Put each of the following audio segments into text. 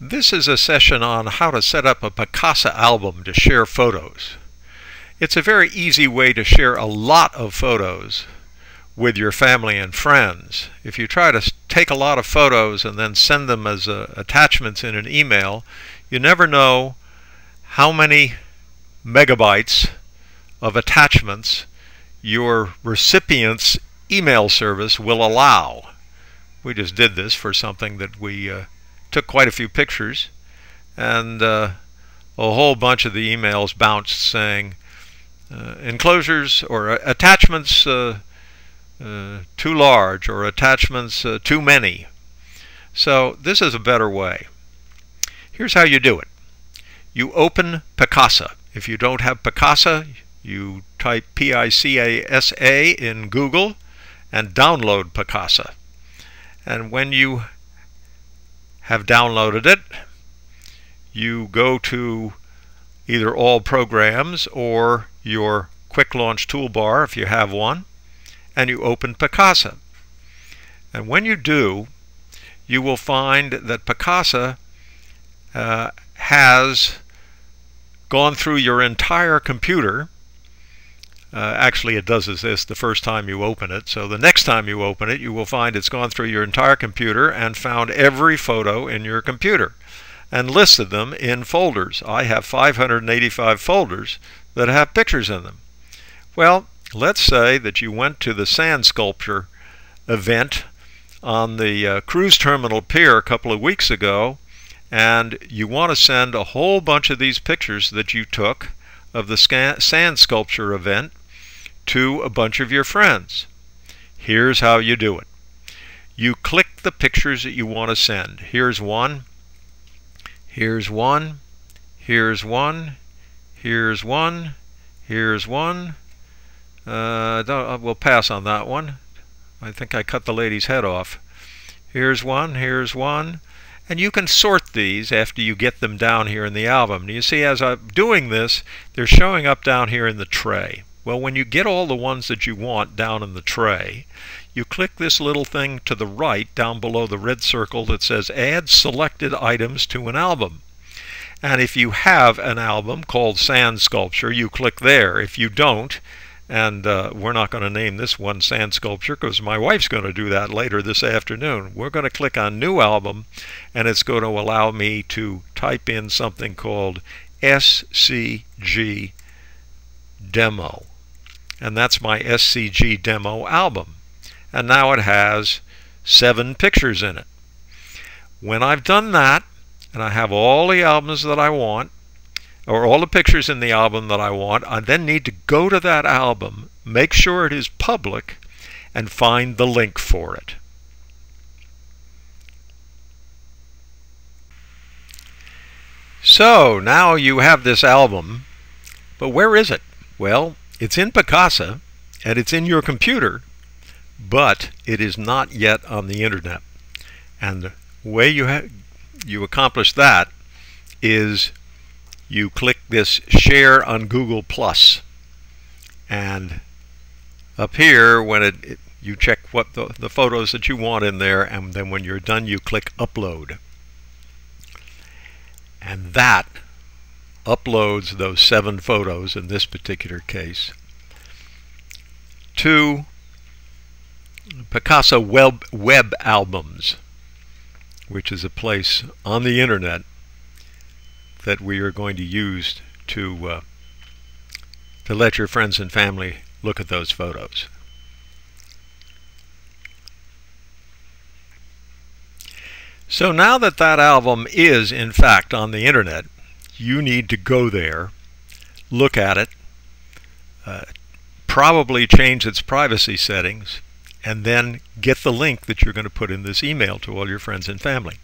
This is a session on how to set up a Picasa album to share photos. It's a very easy way to share a lot of photos with your family and friends. If you try to take a lot of photos and then send them as uh, attachments in an email, you never know how many megabytes of attachments your recipient's email service will allow. We just did this for something that we uh, took quite a few pictures, and uh, a whole bunch of the emails bounced saying uh, enclosures or uh, attachments uh, uh, too large or attachments too many. So this is a better way. Here's how you do it. You open Picasa. If you don't have Picasa, you type P-I-C-A-S-A in Google and download Picasa. And when you have downloaded it, you go to either all programs or your quick launch toolbar if you have one and you open Picasa. And when you do, you will find that Picasa uh, has gone through your entire computer uh, actually, it does this the first time you open it. So the next time you open it, you will find it's gone through your entire computer and found every photo in your computer and listed them in folders. I have 585 folders that have pictures in them. Well, let's say that you went to the sand sculpture event on the uh, cruise terminal pier a couple of weeks ago and you want to send a whole bunch of these pictures that you took of the sand sculpture event to a bunch of your friends. Here's how you do it. You click the pictures that you want to send. Here's one. Here's one. Here's one. Here's one. Here's one. Uh, uh, we'll pass on that one. I think I cut the lady's head off. Here's one. Here's one. And you can sort these after you get them down here in the album. You see, as I'm doing this, they're showing up down here in the tray. Well, when you get all the ones that you want down in the tray, you click this little thing to the right down below the red circle that says Add Selected Items to an Album. And if you have an album called Sand Sculpture, you click there. If you don't, and uh, we're not going to name this one Sand Sculpture because my wife's going to do that later this afternoon. We're going to click on New Album, and it's going to allow me to type in something called SCG Demo and that's my SCG demo album. And now it has seven pictures in it. When I've done that, and I have all the albums that I want, or all the pictures in the album that I want, I then need to go to that album, make sure it is public, and find the link for it. So now you have this album, but where is it? Well, it's in Picasa and it's in your computer, but it is not yet on the internet. And the way you you accomplish that is you click this share on Google Plus, and up here when it, it you check what the, the photos that you want in there, and then when you're done, you click upload. And that uploads those seven photos in this particular case to Picasa web, web albums, which is a place on the internet that we are going to use to uh, to let your friends and family look at those photos. So now that that album is in fact on the internet, you need to go there, look at it, uh, probably change its privacy settings, and then get the link that you're going to put in this email to all your friends and family.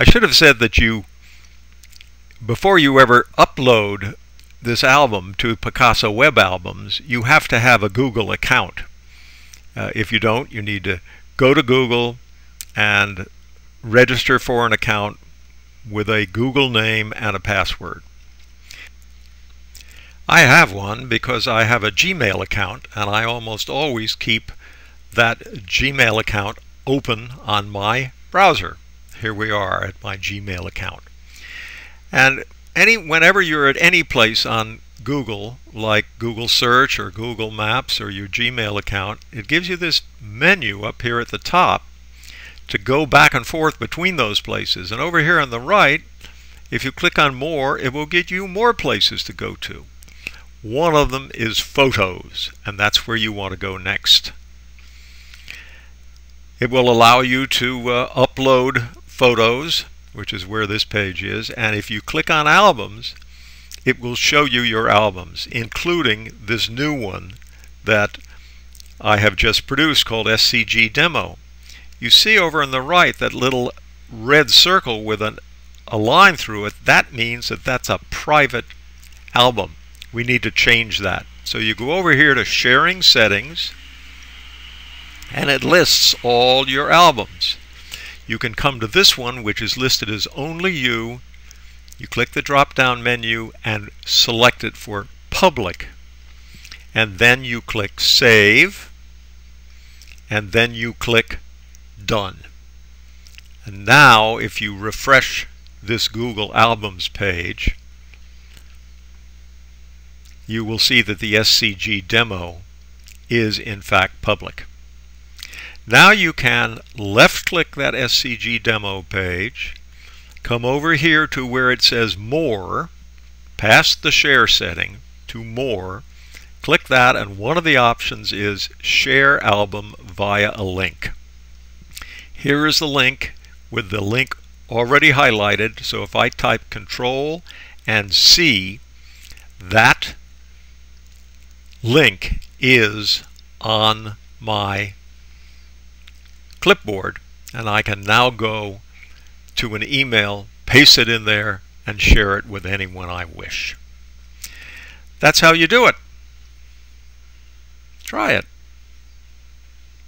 I should have said that you, before you ever upload this album to Picasa Web Albums, you have to have a Google account. Uh, if you don't, you need to go to Google and register for an account with a Google name and a password. I have one because I have a Gmail account and I almost always keep that Gmail account open on my browser. Here we are at my Gmail account. And any whenever you're at any place on Google, like Google Search or Google Maps or your Gmail account, it gives you this menu up here at the top to go back and forth between those places. And over here on the right, if you click on more, it will get you more places to go to. One of them is photos, and that's where you want to go next. It will allow you to uh, upload photos, which is where this page is, and if you click on albums, it will show you your albums, including this new one that I have just produced called SCG Demo. You see over on the right that little red circle with an, a line through it. That means that that's a private album. We need to change that. So you go over here to Sharing Settings, and it lists all your albums. You can come to this one which is listed as only you. You click the drop down menu and select it for public. And then you click save and then you click done. And now if you refresh this Google Albums page you will see that the SCG demo is in fact public. Now you can left click that SCG demo page, come over here to where it says more, past the share setting to more, click that and one of the options is share album via a link. Here is the link with the link already highlighted so if I type control and C that link is on my clipboard and I can now go to an email, paste it in there, and share it with anyone I wish. That's how you do it. Try it.